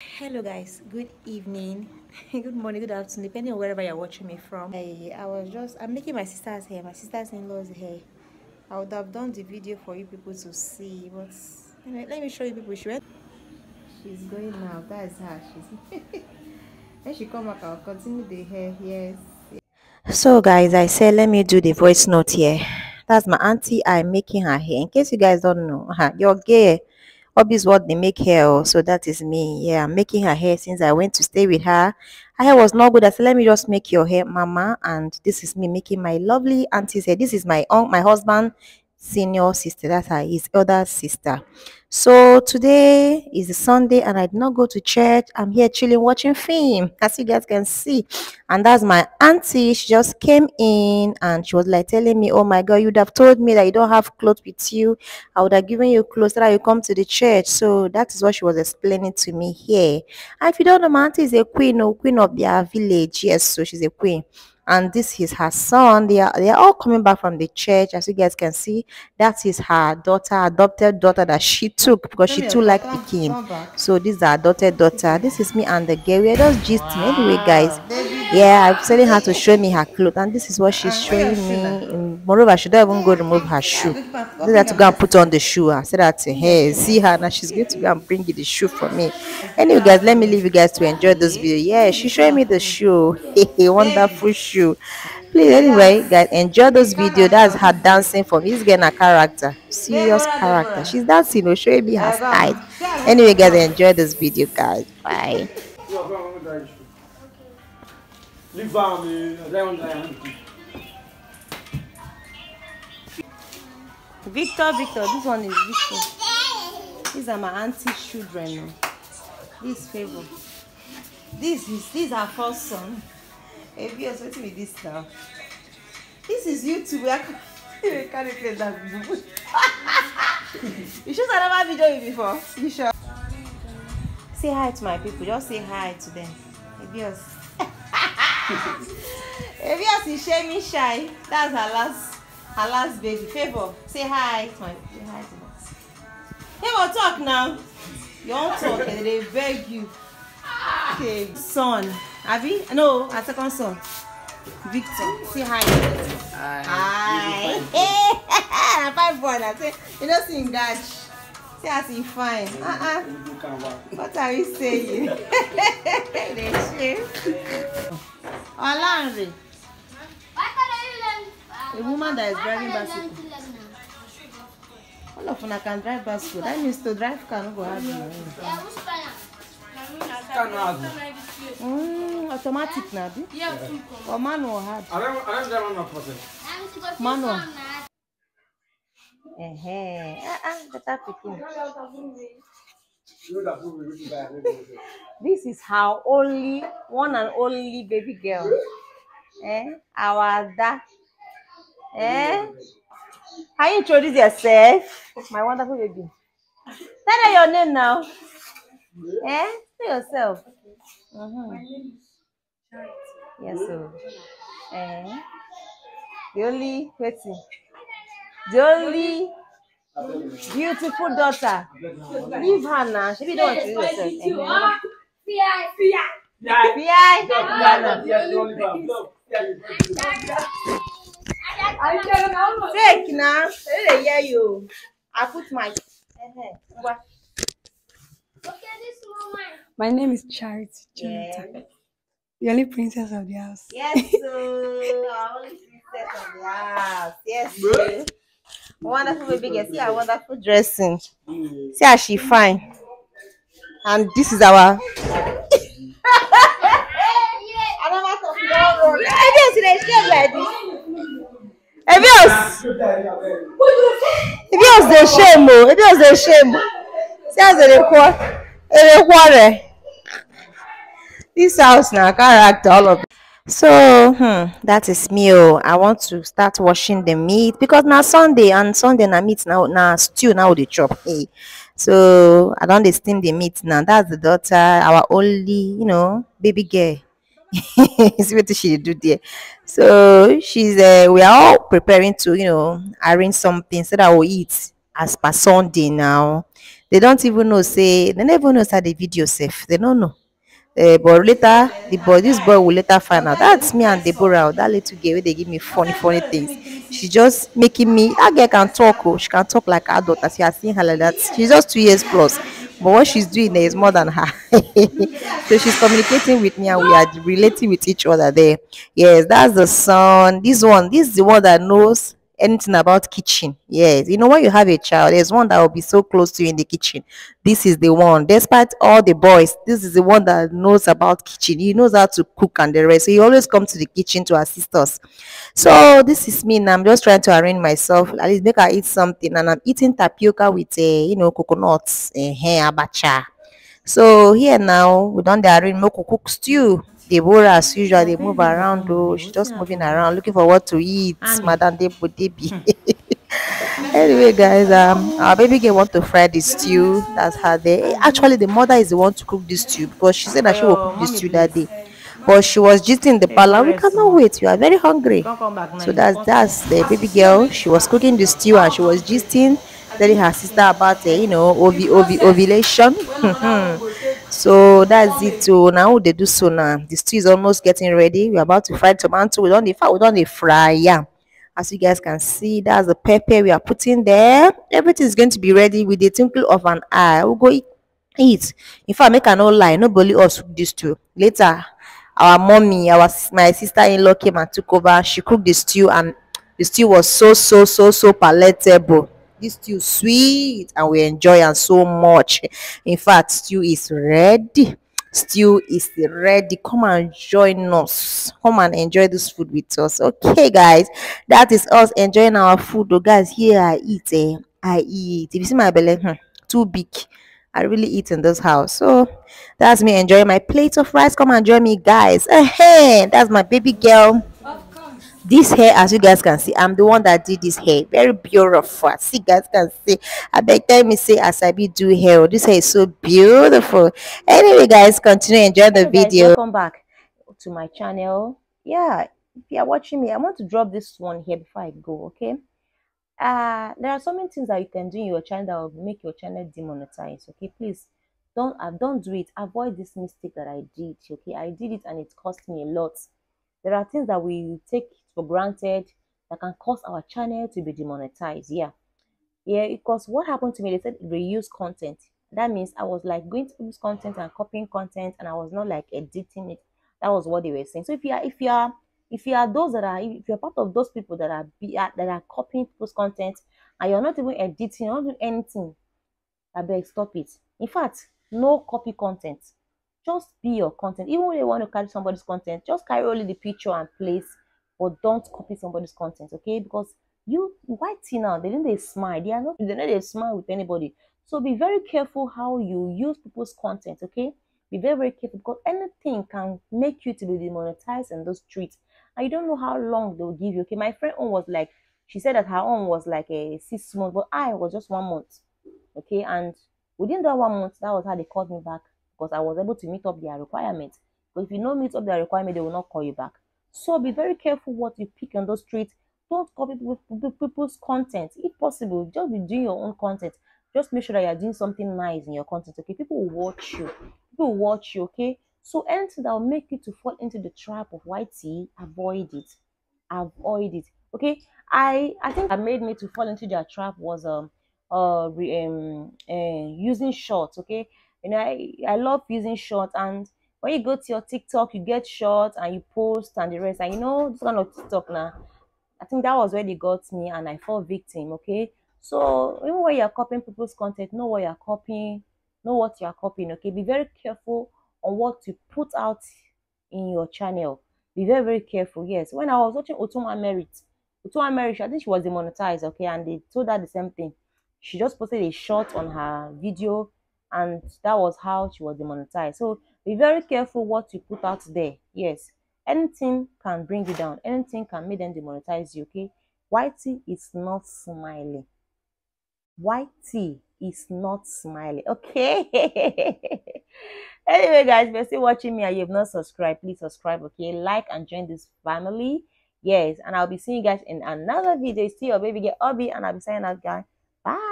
hello guys. Good evening. Good morning good afternoon depending on wherever you're watching me from. I, I was just i'm making my sister's hair. My sister's in-laws hair. I would have done the video for you people to see but anyway, let me show you people. She went she's going now that's her she's when she come back i'll continue the hair. Yes. So guys i said let me do the voice note here. That's my auntie. I'm making her hair. In case you guys don't know her, your gay Hobby is what they make hair. Oh, so that is me. Yeah, I'm making her hair since I went to stay with her. Her hair was not good. I said, let me just make your hair, mama. And this is me making my lovely auntie's hair. This is my own, my husband senior sister. That's her, his elder sister. So today is a Sunday and I did not go to church. I'm here chilling watching film as you guys can see. And that's my auntie. She just came in and she was like telling me, oh my God, you'd have told me that you don't have clothes with you. I would have given you clothes that you come to the church. So that is what she was explaining to me here. And if you don't know, my auntie is a queen, or queen of their village. Yes, so she's a queen and this is her son. They are they are all coming back from the church as you guys can see. That is her daughter adopted daughter that she took because she too like king. so this is her adopted daughter. This is me and the girl. We're just gisting anyway guys yeah i'm telling her to show me her clothes and this is what she's ah, showing me. moreover she don't even go remove her shoe. So that to go and put on the shoe. I said that to her see her now she's going to go and bring you the shoe for me. Anyway guys let me leave you guys to enjoy this video. Yeah she's showing me the shoe. Wonderful shoe. Please anyway guys enjoy this video. That's her dancing for me. This getting a character. Serious character. She's dancing you know, showing me her style. Anyway guys enjoy this video guys. Bye Victor, Victor, this one is Victor. These are my auntie's children. This favor. This is this is our first son. If you're waiting with this now. This is YouTube. I can't play that. you should have never video before. You sure? Say hi to my people. Just say hi to them. Ebios. Ebios is shaming shy. That's her last her last baby. Favor. Say hi to my say hi to my. Favor talk now. You won't talk and they beg you. Okay, son. Abby? No, a second son. Victor. Say hi. Hi. Hi. Hey, five born. I say, you know, sing God. Say as he fine. Uh-uh. What are you saying? they shame. Olanre. A woman that is driving bicycle. All of una can drive bicycle. That means to drive car no go hard you. Yeah, which car? Mm, automatic na bi? Yeah. Or manual hard? I don't, I don't drive manual process. Manual. Eh, ah, ah, better pikin. This is how only one and only baby girl. Eh, our dad. Eh, can you introduce yourself, my wonderful baby? Tell her your name now. Eh, say yourself. Mm-hmm. Yes, sir. Eh, the only waiting. The only beautiful daughter. Leave her now. She don't want to use herself. Take now. They dey hear you. I put my. My name is Charity Jonathan. Yeah. The only princess of the house. Yes, sir. Our only princess of the house. Yes, sir. Wonderful baby girl. See her wonderful dressing. See how she fine. And this is our. Ebios, they shame like this. Ebios. Ebios, they shame. oh. Ebios, they shame. See how they dey quarrel. They dey quarrel. This house na character all of it. So, hmm, that is me. Oh, I want to start washing the meat because now Sunday and Sunday na meat now na stew now the chop. Hey. So I don't steam the meat now. That's the daughter, our only, you know, baby girl. See what she do there. So she's uh, we are all preparing to, you know, arrange something so that we'll eat as per Sunday now. they don't even know say they never know say the video safe they don't know uh, but later the boy this boy will later find out that's me and deborah that little girl dey give me funny funny things she just making me that girl can talk oh she can talk like adult as you are seeing her like that she's just two years plus but what she's doing is more than her. So she's communicating with me and we are relating with each other there. Yes that's the son this one this is the one that knows anything about kitchen. Yes you know when you have a child there's one that will be so close to you in the kitchen. This is the one. Despite all the boys this is the one that knows about kitchen. He knows how to cook and the rest. So he always come to the kitchen to assist us. So this is me and i'm just trying to arrange myself at least make i eat something. And i'm eating tapioca with uh, you know coconuts uh, abacha. So here now we don dey arrange we cook stew deborah as usual they move around oh she's just moving around looking for what to eat. Madam debo debi. Anyway guys um our baby girl want to fry the stew. That's her there actually the mother is the one to cook this stew because she said that she will cook the stew that day. But she was just in the parlor we cannot wait. You are very hungry. So that's that's the baby girl. She was cooking the stew and she was gisting telling her sister about uh, you know ov ov ovulation so that's it so now dey do so now? The stew is almost getting ready. We're about to fry tomato. We don dey fry we don dey fry yam as you guys can see that's the pepper we are putting there. Everything is going to be ready with the twinkle of an eye. We'll go eat. In fact make i no lie nobody else cook this stew. Later our mommy our my sister-in-law came and took over. She cooked the stew and the stew was so so so so palatable this stew sweet and we enjoy and so much. In fact stew is ready. Stew is ready. Come and join us. Come and enjoy this food with us. Okay guys. That is us enjoying our food. Oh guys here i eat eh. I eat. If you see my belly hmm, too big. I really eat in this house. So that's me enjoying my plate of rice. Come and join me guys. Hey that's my baby girl this hair as you guys can see i'm the one that did this hair. Very beautiful. See you guys can see i beg tell me say as i be do hair oh, this hair is so beautiful. Anyway guys continue enjoy the video. welcome back to my channel. Yeah if you are watching me i want to drop this one here before i go okay? Uh there are so many things that you can do in your channel that will make your channel demonetized okay? Please don't uh, don't do it. Avoid this mistake that i did okay? I did it and it cost me a lot. There are things that we take for granted that can cause our channel to be demonetized yeah yeah because what happened to me they said reuse content that means i was like going to use content and copying content and i was not like editing it that was what they were saying so if you are if you are if you are those that are if you're part of those people that are be uh, that are copying people's content and you're not even editing you're not doing anything I beg stop it. In fact, no copy content. Just be your content. Even when you want to carry somebody's content, just carry only the picture and place, but don't copy somebody's content, okay? Because you white now, they didn't they smile. They are not they know they smile with anybody. So be very careful how you use people's content, okay? Be very, very careful because anything can make you to be demonetized in those streets. And you don't know how long they'll give you. Okay, my friend own was like she said that her own was like a six months, but I was just one month okay and within that one month that was how they called me back because i was able to meet up their requirement. but if you don't meet up their requirement they will not call you back so be very careful what you pick on those streets. Don't copy people- people- people's content. If possible just be doing your own content. Just make sure that you're doing something nice in your content okay? People will watch you. People will watch you okay? So anything that will make you to fall into the trap of YT, avoid it. Avoid it okay? I i think that made me to fall into their trap was um uh, re, um uh, using shorts okay? You know I, I love using shorts and when you go to your tiktok you get shorts and you post and the rest and you know this kind of tiktok now I think that was where they got me and I fall victim, okay? So even when you're copying people's content, know what you're copying, know what you're copying, okay? Be very careful on what you put out in your channel. Be very, very careful. Yes. When I was watching Otuma Merit, Otuma Merit, I think she was demonetized, okay, and they told her the same thing. She just posted a shot on her video, and that was how she was demonetized. So be very careful what you put out there. Yes anything can bring you down. Anything can make them demonetize you okay? YT is not smiling. YT is not smiling okay? Anyway guys if you're still watching me and you have not subscribed please subscribe okay? Like and join this family. Yes and i'll be seeing you guys in another video. See your baby get Oby and i'll be saying out guys. Bye